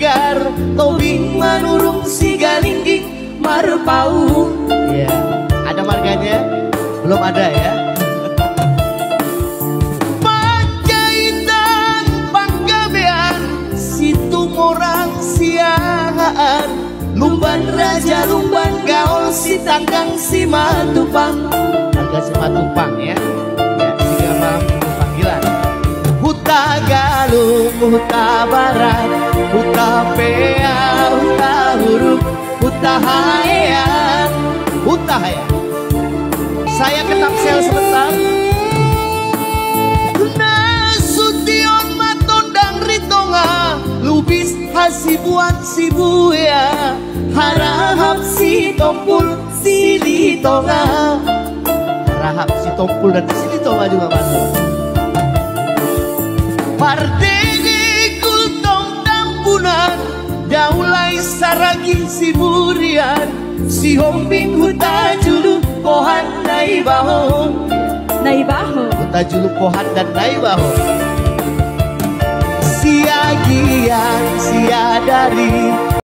ligar Tobing manurung si galingging marpau Ya, ada marganya? Belum ada ya? Pajaitan panggabean Situ morang siahaan Lumban raja lumban gaul si tanggang si matupang Harga si matupang Ya, Huta Barat, Huta Pea, Huta Huruf, Huta Hayan, Huta Hayan. Saya ke Tamsel sebentar. Nasution matondang ritonga, lubis hasibuan sibuya, harahap si tompul si litonga. Harahap si tompul dan si litonga juga masuk. Pardege Saragi si burian Si hombing huta julu pohan naibaho Naibaho. Huta julu pohan dan naibaho Sia gian sia dari